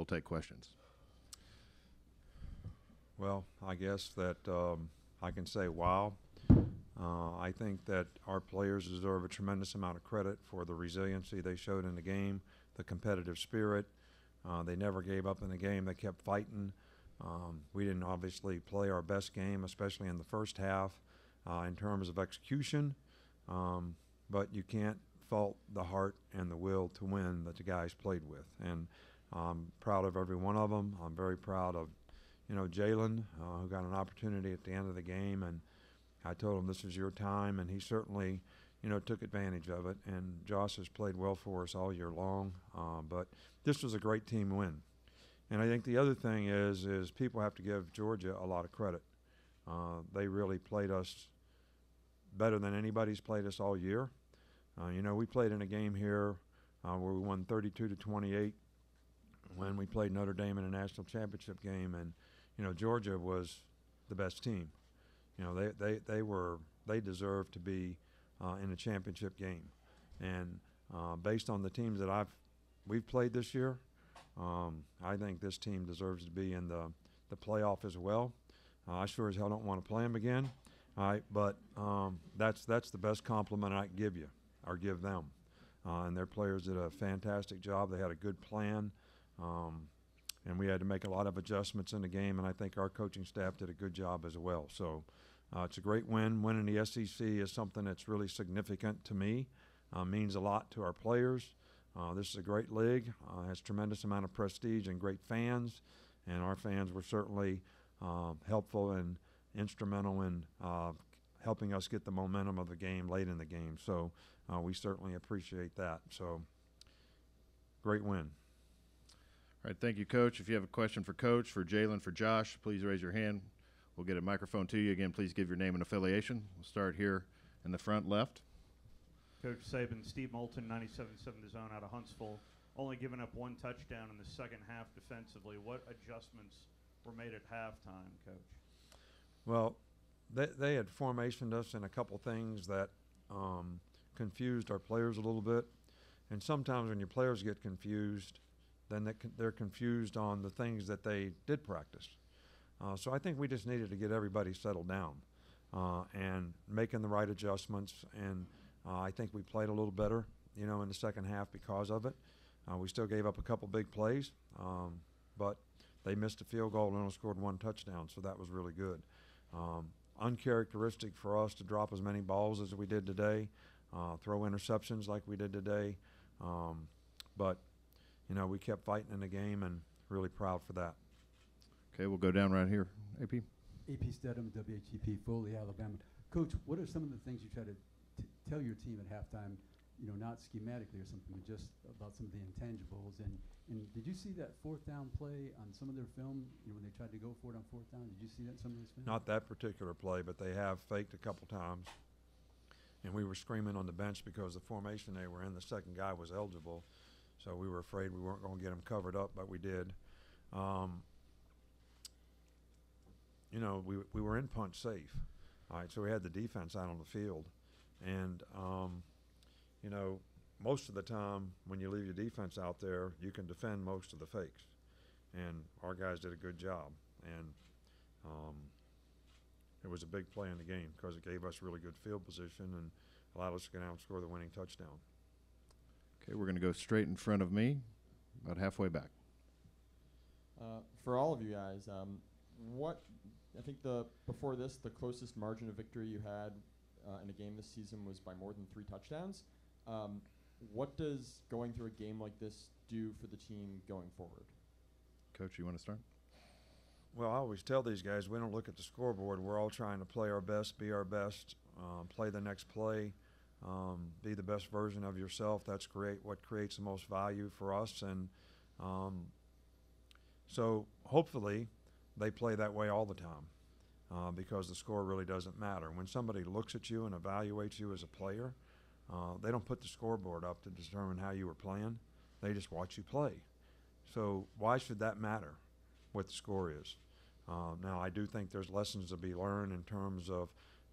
we'll take questions. Well, I guess that um, I can say wow. Uh, I think that our players deserve a tremendous amount of credit for the resiliency they showed in the game, the competitive spirit. Uh, they never gave up in the game. They kept fighting. Um, we didn't obviously play our best game, especially in the first half, uh, in terms of execution. Um, but you can't fault the heart and the will to win that the guys played with. And I'm proud of every one of them. I'm very proud of, you know, Jalen, uh, who got an opportunity at the end of the game, and I told him this is your time, and he certainly, you know, took advantage of it. And Josh has played well for us all year long. Uh, but this was a great team win. And I think the other thing is, is people have to give Georgia a lot of credit. Uh, they really played us better than anybody's played us all year. Uh, you know, we played in a game here uh, where we won 32 to 28 when we played Notre Dame in a national championship game, and you know Georgia was the best team. You know, they they they were they deserved to be uh, in a championship game, and uh, based on the teams that I've we've played this year, um, I think this team deserves to be in the the playoff as well. Uh, I sure as hell don't want to play them again. All right, but um, that's that's the best compliment I can give you or give them. Uh, and their players did a fantastic job. They had a good plan, um, and we had to make a lot of adjustments in the game. And I think our coaching staff did a good job as well. So uh, it's a great win. Winning the SEC is something that's really significant to me. Uh, means a lot to our players. Uh, this is a great league. Uh, has tremendous amount of prestige and great fans, and our fans were certainly uh, helpful and instrumental in uh, helping us get the momentum of the game late in the game. So we certainly appreciate that. So great win. All right, thank you, Coach. If you have a question for Coach, for Jalen, for Josh, please raise your hand. We'll get a microphone to you. Again, please give your name and affiliation. We'll start here in the front left. Coach Saban, Steve Moulton, 97-7 the zone out of Huntsville. Only giving up one touchdown in the second half defensively. What adjustments were made at halftime, Coach? Well, they, they had formationed us in a couple things that um, confused our players a little bit. And sometimes when your players get confused, then they're confused on the things that they did practice. Uh, so I think we just needed to get everybody settled down uh, and making the right adjustments. And uh, I think we played a little better, you know, in the second half because of it. Uh, we still gave up a couple big plays, um, but they missed a field goal and only scored one touchdown, so that was really good. Um, uncharacteristic for us to drop as many balls as we did today, uh, throw interceptions like we did today. Um, but, you know, we kept fighting in the game and really proud for that. Okay, we'll go down right here. AP. AP Stedham, WHEP, Foley, Alabama. Coach, what are some of the things you try to t- tell your team at halftime? You know, not schematically or something, but just about some of the intangibles. And, and did you see that fourth down play on some of their film? You know, when they tried to go for it on fourth down, did you see that in some of this film? Not that particular play, but they have faked a couple times. And we were screaming on the bench because the formation they were in, the second guy was eligible. So we were afraid we weren't going to get them covered up, but we did. Um, you know, we, we were in punt safe. All right, so we had the defense out on the field. And, um, you know, most of the time when you leave your defense out there, you can defend most of the fakes. And our guys did a good job. And um, it was a big play in the game because it gave us really good field position and allowed us to get out and score the winning touchdown. Okay, we're going to go straight in front of me, about halfway back. Uh, for all of you guys, um, what I think the before this, the closest margin of victory you had uh, in a game this season was by more than three touchdowns. Um, what does going through a game like this do for the team going forward? Coach, you want to start? Well, I always tell these guys we don't look at the scoreboard. We're all trying to play our best, be our best, um, play the next play, um, be the best version of yourself. That's create what creates the most value for us. And um, so hopefully they play that way all the time uh, because the score really doesn't matter. When somebody looks at you and evaluates you as a player, uh, they don't put the scoreboard up to determine how you were playing. They just watch you play. So why should that matter? What the score is. Uh, now I do think there's lessons to be learned in terms of,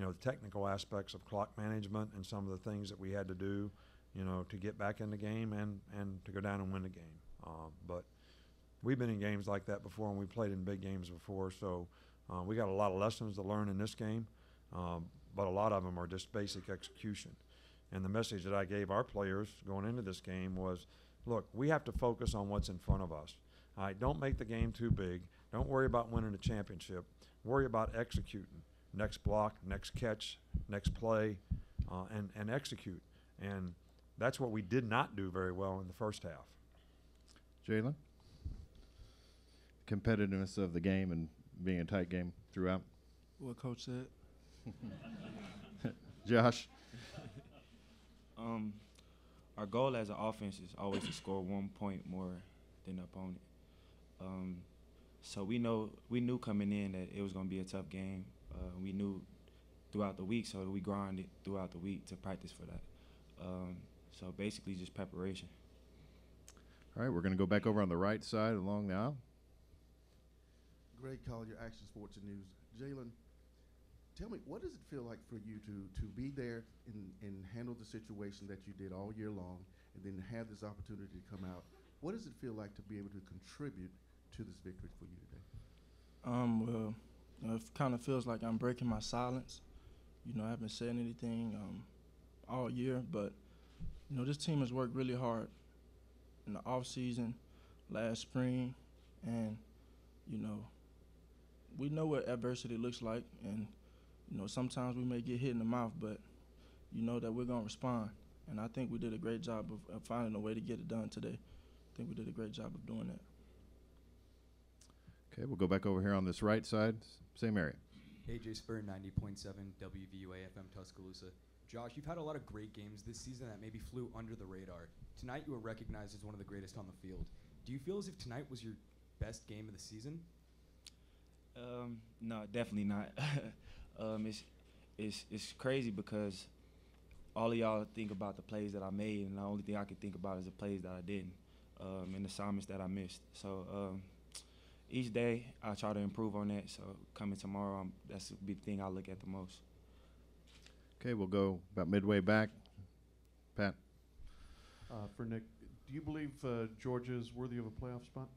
you know, the technical aspects of clock management and some of the things that we had to do, you know, to get back in the game and and to go down and win the game. Uh, but we've been in games like that before, and we played in big games before. So uh, we got a lot of lessons to learn in this game, um, but a lot of them are just basic execution. And the message that I gave our players going into this game was, look, we have to focus on what's in front of us. All right, don't make the game too big. Don't worry about winning the championship. Worry about executing. Next block, next catch, next play, uh, and, and execute. And that's what we did not do very well in the first half. Jalen? Competitiveness of the game and being a tight game throughout. What coach said. Josh? Um, our goal as an offense is always to score one point more than the opponent. Um, so we know we knew coming in that it was going to be a tough game. Uh, we knew throughout the week, so we grinded throughout the week to practice for that. Um, so basically, just preparation. All right, we're going to go back over on the right side along the aisle. Greg Collier, Action Sports and News. Jalen, tell me, what does it feel like for you to, to be there and, and handle the situation that you did all year long and then have this opportunity to come out? What does it feel like to be able to contribute to this victory for you today? Um, well, you know, it kind of feels like I'm breaking my silence. You know, I haven't said anything um, all year, but you know, this team has worked really hard in the off season, last spring, and you know, we know what adversity looks like, and you know, sometimes we may get hit in the mouth, but you know that we're gonna respond. And I think we did a great job of, of finding a way to get it done today. I think we did a great job of doing that. Okay, we'll go back over here on this right side. Same area. AJ Spur, 90.7 WVUA FM Tuscaloosa. Josh, you've had a lot of great games this season that maybe flew under the radar. Tonight, you were recognized as one of the greatest on the field. Do you feel as if tonight was your best game of the season? Um, no, definitely not. um, it's it's it's crazy because all of y'all think about the plays that I made, and the only thing I can think about is the plays that I didn't, um, and the assignments that I missed. So um, each day I try to improve on that. So coming tomorrow, um, that's the big thing I look at the most. Okay, we'll go about midway back. Pat? Uh, for Nick, do you believe uh, Georgia is worthy of a playoff spot?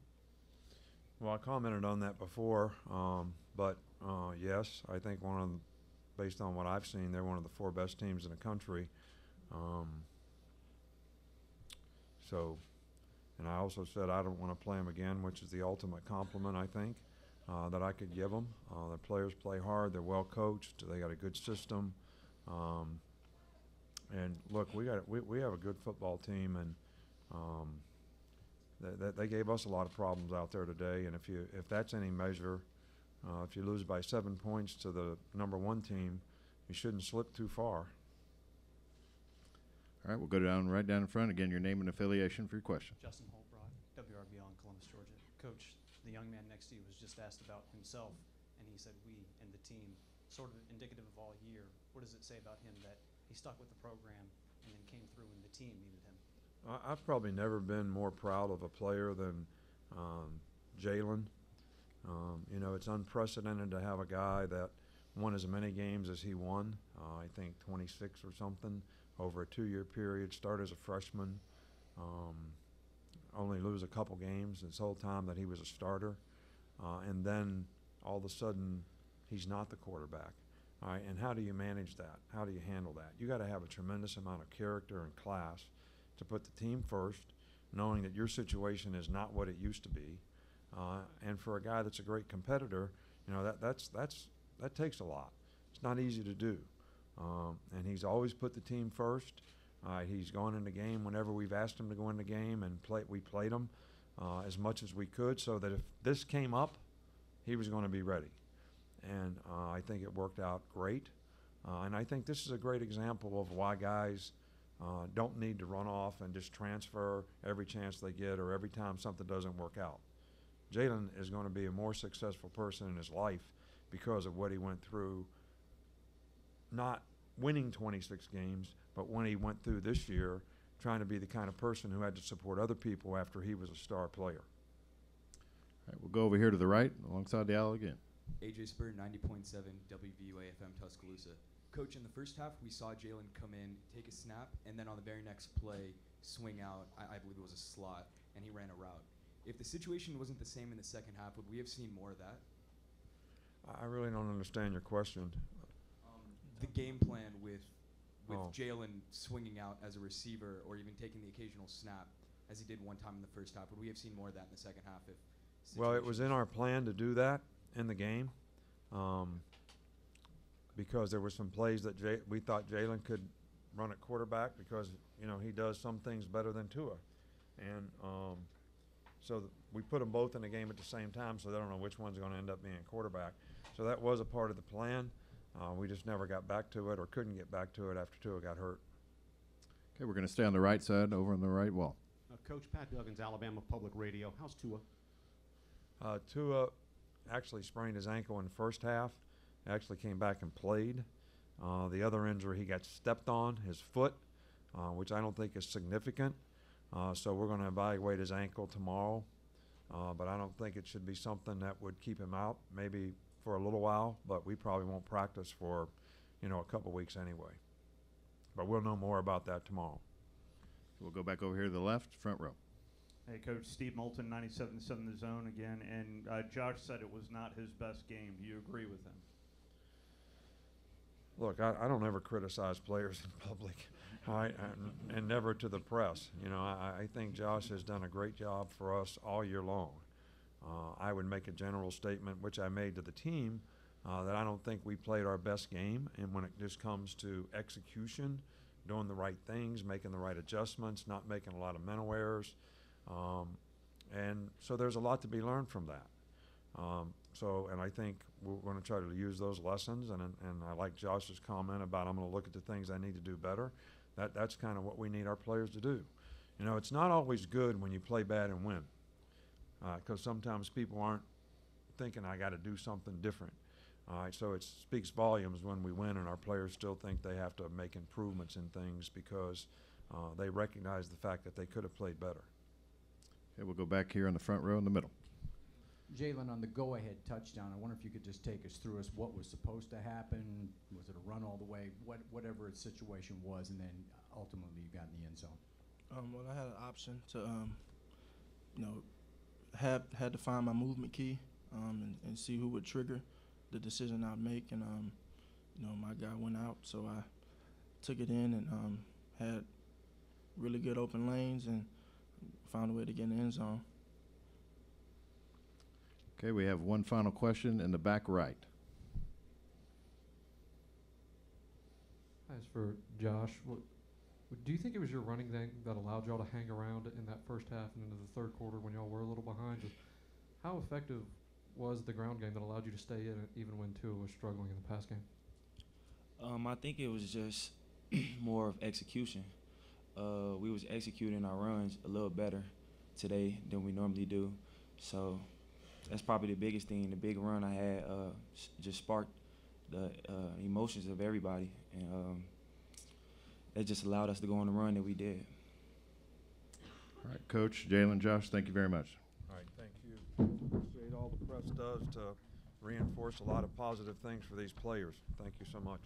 Well, I commented on that before, um, but uh, yes, I think one of, the, based on what I've seen, they're one of the four best teams in the country. Um, so, and I also said I don't want to play them again, which is the ultimate compliment I think uh, that I could give them. Uh, the players play hard, they're well coached, they got a good system. Um, and look, we got we, we have a good football team, and um, they, they gave us a lot of problems out there today. And if you if that's any measure, uh, if you lose by seven points to the number one team, you shouldn't slip too far. All right, we'll go down right down in front. Again, your name and affiliation for your question. Justin Holbrook, WRBL in Columbus, Georgia. Coach, the young man next to you was just asked about himself, and he said we and the team, sort of indicative of all year. What does it say about him that he stuck with the program and then came through when the team needed him? I, I've probably never been more proud of a player than um, Jalen. Um, you know, it's unprecedented to have a guy that won as many games as he won. Uh, I think 26 or something over a two-year period. Start as a freshman, um, only lose a couple games this whole time that he was a starter, uh, and then all of a sudden he's not the quarterback. All right, and how do you manage that? How do you handle that? You got to have a tremendous amount of character and class to put the team first, knowing that your situation is not what it used to be. Uh, and for a guy that's a great competitor, you know that that's that's that takes a lot. It's not easy to do. Um, and he's always put the team first. Uh, he's gone in the game whenever we've asked him to go in the game, and play, we played him uh, as much as we could, so that if this came up, he was going to be ready. And uh, I think it worked out great. Uh, and I think this is a great example of why guys uh, don't need to run off and just transfer every chance they get or every time something doesn't work out. Jalen is going to be a more successful person in his life because of what he went through, not winning 26 games, but when he went through this year, trying to be the kind of person who had to support other people after he was a star player. All right, we'll go over here to the right alongside the aisle again. AJ Spur, 90.7 WVUA FM Tuscaloosa. Coach, in the first half, we saw Jalen come in, take a snap, and then on the very next play, swing out. I, I believe it was a slot, and he ran a route. If the situation wasn't the same in the second half, would we have seen more of that? I- I really don't understand your question. The game plan with with Oh. Jalen swinging out as a receiver or even taking the occasional snap, as he did one time in the first half, would we have seen more of that in the second half? If Well, it was in our plan to do that in the game, um, because there were some plays that Jay, we thought Jalen could run at quarterback because, you know, he does some things better than Tua. And, um, so th- we put them both in the game at the same time, so they don't know which one's gonna end up being quarterback. So that was a part of the plan. Uh, we just never got back to it or couldn't get back to it after Tua got hurt. Okay, we're going to stay on the right side, over on the right wall. Uh, Coach Pat Duggins, Alabama Public Radio. How's Tua? Uh, Tua actually sprained his ankle in the first half. Actually came back and played. Uh, the other injury, he got stepped on his foot, uh, which I don't think is significant. Uh, so we're going to evaluate his ankle tomorrow. Uh, but I don't think it should be something that would keep him out, maybe for a little while. But we probably won't practice for, you know, a couple weeks anyway. But we'll know more about that tomorrow. We'll go back over here to the left, front row. Hey, Coach Steve Moulton, 97.7 The Zone again, and uh, Josh said it was not his best game. Do you agree with him? Look, I, I don't ever criticize players in public, all right, and, and never to the press. You know, I, I think Josh has done a great job for us all year long. Uh, I would make a general statement, which I made to the team, uh, that I don't think we played our best game. And when it just comes to execution, doing the right things, making the right adjustments, not making a lot of mental errors, um, and so there's a lot to be learned from that. Um, so, and I think we're going to try to use those lessons. And, and I like Josh's comment about I'm going to look at the things I need to do better. That, that's kind of what we need our players to do. You know, it's not always good when you play bad and win, because sometimes people aren't thinking I got to do something different. All right, so it speaks volumes when we win, and our players still think they have to make improvements in things because uh, they recognize the fact that they could have played better. Okay, we'll go back here in the front row in the middle. Jalen, on the go-ahead touchdown, I wonder if you could just take us through us what was supposed to happen. Was it a run all the way? What, whatever its situation was, and then ultimately you got in the end zone. Um, well, I had an option to, um, you know, have had to find my movement key um, and, and see who would trigger the decision I'd make. And um, you know, my guy went out, so I took it in and um, had really good open lanes and found a way to get in the end zone. Okay, we have one final question in the back right. As for Josh, what, what- do you think it was your running thing that allowed y'all to hang around in that first half and into the third quarter when y'all were a little behind? Just how effective was the ground game that allowed you to stay in it even when Tua was struggling in the pass game? Um, I think it was just more of execution. Uh, we was executing our runs a little better today than we normally do. So that's probably the biggest thing. The big run I had uh, just sparked the uh, emotions of everybody, and um, it just allowed us to go on the run that we did. All right, Coach, Jalen, Josh, thank you very much. All right, thank you. Appreciate all the press does to reinforce a lot of positive things for these players. Thank you so much.